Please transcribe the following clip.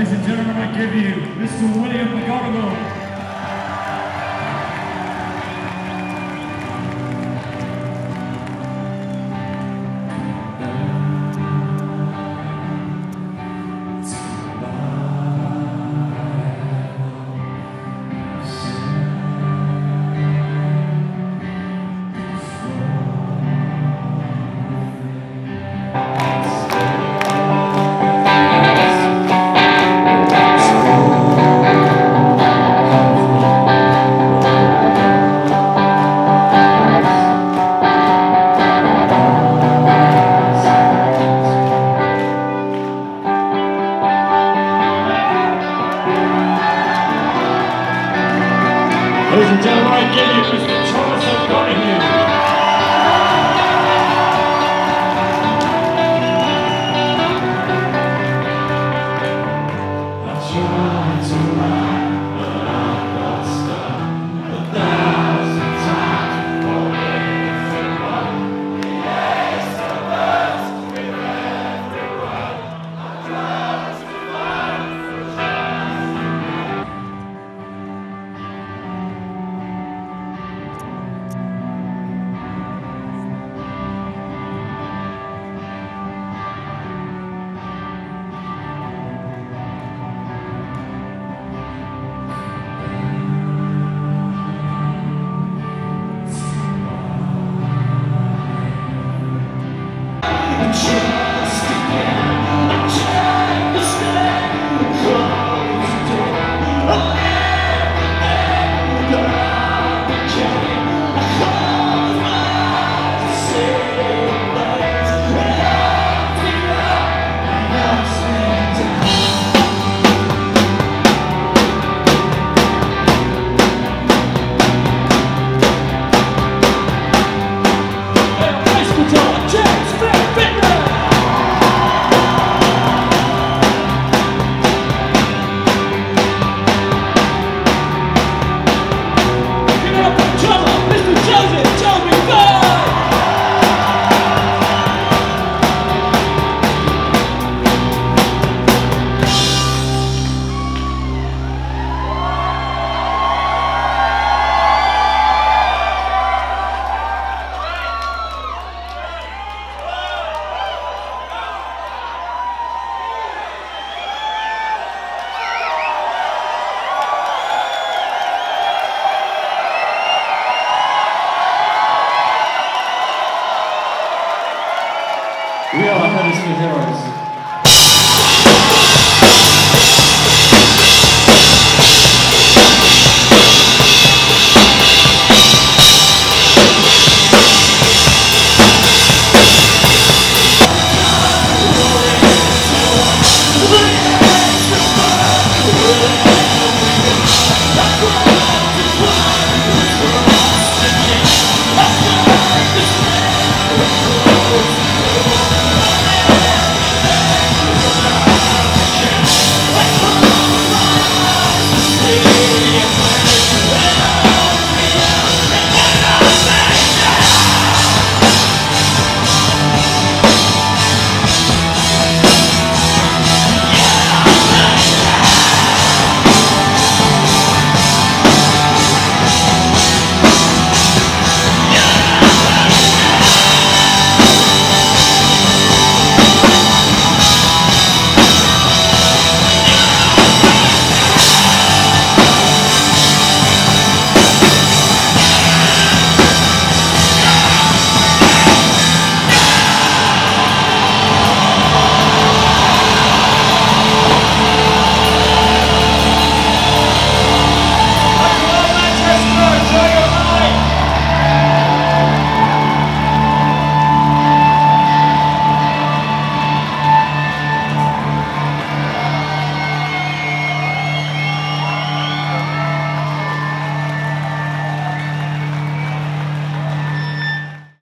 Ladies and gentlemen, I give you Mr. William McGonagall. Ladies and gentlemen, I We are Huddersfield Heroes.